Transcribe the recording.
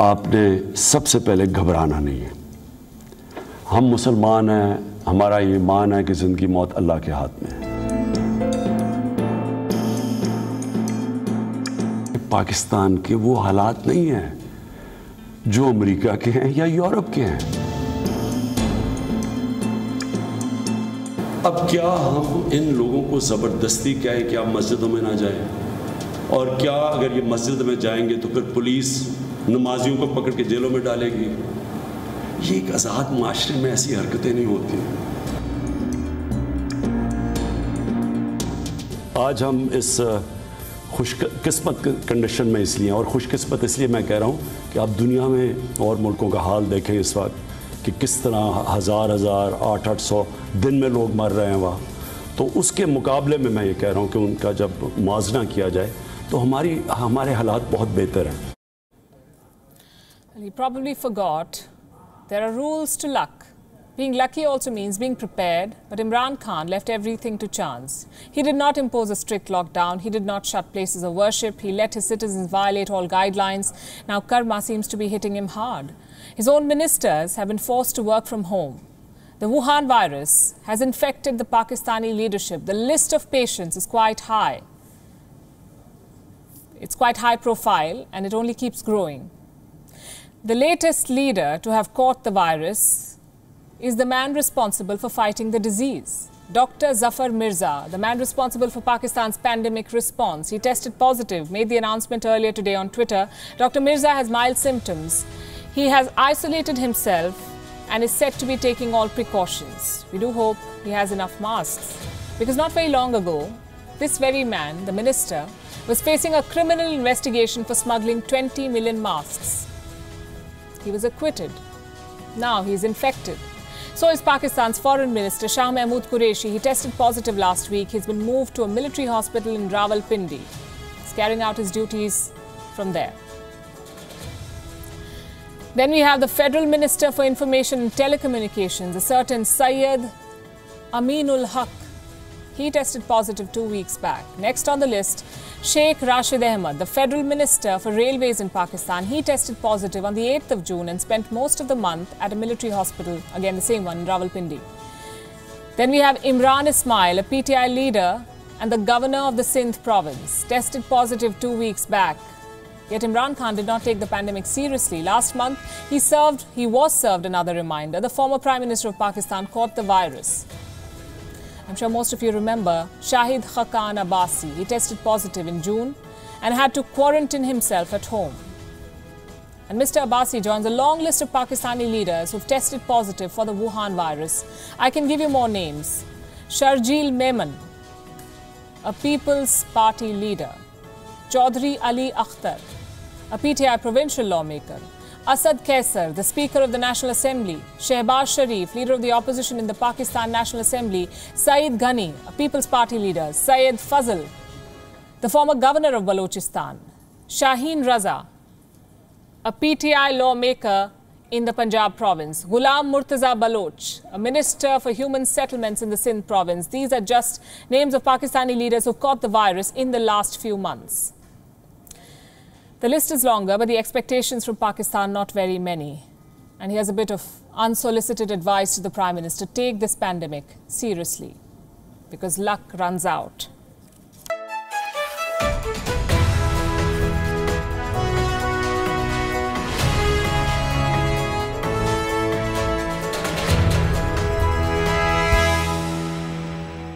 आपने सबसे पहले घबराना नहीं है। हम मुसलमान हैं, हमारा ईमान है कि ज़िंदगी मौत अल्लाह के हाथ में है। पाकिस्तान के वो हालात नहीं हैं जो अमेरिका के हैं या यूरोप के हैं। अब क्या हम इन लोगों को ज़बरदस्ती कहें कि आप मस्जिदों में ना जाएँ? और क्या अगर ये मस्जिद में जाएँगे तो फिर पुलिस नमाजियों को पकड़ के जेलों में डालेगी। ये एक आज़ाद माशरे में ऐसी हरकतें नहीं होती। आज हम इस खुशकिस्मत कंडीशन में इसलिए और खुशकिस्मत इसलिए मैं कह रहा हूँ कि आप दुनिया में और मुल्कों का हाल देखें इस वक्त कि किस तरह हज़ार हज़ार, आठ आठ सौ दिन में लोग मर रहे हैं वहाँ। तो उसके मुकाबले में मैं ये कह रहा हूँ कि उनका जब मुआजना किया जाए तो हमारी, हमारे हालात बहुत बेहतर हैं। He probably forgot there are rules to luck. Being lucky also means being prepared, but Imran Khan left everything to chance. He did not impose a strict lockdown, he did not shut places of worship, he let his citizens violate all guidelines. Now karma seems to be hitting him hard. His own ministers have been forced to work from home. The Wuhan virus has infected the Pakistani leadership. The list of patients is quite high. It's quite high profile and it only keeps growing. The latest leader to have caught the virus is the man responsible for fighting the disease. Dr. Zafar Mirza, the man responsible for Pakistan's pandemic response, he tested positive, made the announcement earlier today on Twitter. Dr. Mirza has mild symptoms. He has isolated himself and is said to be taking all precautions. We do hope he has enough masks. Because not very long ago, this very man, the minister, was facing a criminal investigation for smuggling 20 million masks. He was acquitted. Now he is infected. So is Pakistan's foreign minister Shah Mahmood Qureshi. He tested positive last week. He's been moved to a military hospital in Rawalpindi. He's carrying out his duties from there. Then we have the Federal Minister for Information and Telecommunications, a certain Syed Aminul Haq. He tested positive two weeks back. Next on the list, Sheikh Rashid Ahmad, the Federal Minister for Railways in Pakistan. He tested positive on the 8th of June and spent most of the month at a military hospital, again the same one in Rawalpindi. Then we have Imran Ismail, a PTI leader and the governor of the Sindh province, tested positive two weeks back. Yet Imran Khan did not take the pandemic seriously. Last month, he served, he was served another reminder. The former Prime Minister of Pakistan caught the virus. I'm sure most of you remember Shahid Khaqan Abbasi. He tested positive in June and had to quarantine himself at home. And Mr. Abbasi joins a long list of Pakistani leaders who've tested positive for the Wuhan virus. I can give you more names. Sharjeel Memon, a People's Party leader. Chaudhry Ali Akhtar, a PTI provincial lawmaker. Asad Qaiser, the Speaker of the National Assembly, Shehbaz Sharif, leader of the opposition in the Pakistan National Assembly, Saeed Ghani, a People's Party leader, Syed Fazl, the former governor of Balochistan, Shaheen Raza, a PTI lawmaker in the Punjab province, Ghulam Murtaza Baloch, a minister for human settlements in the Sindh province. These are just names of Pakistani leaders who caught the virus in the last few months. The list is longer, but the expectations from Pakistan not very many. And here's a bit of unsolicited advice to the Prime Minister take this pandemic seriously because luck runs out.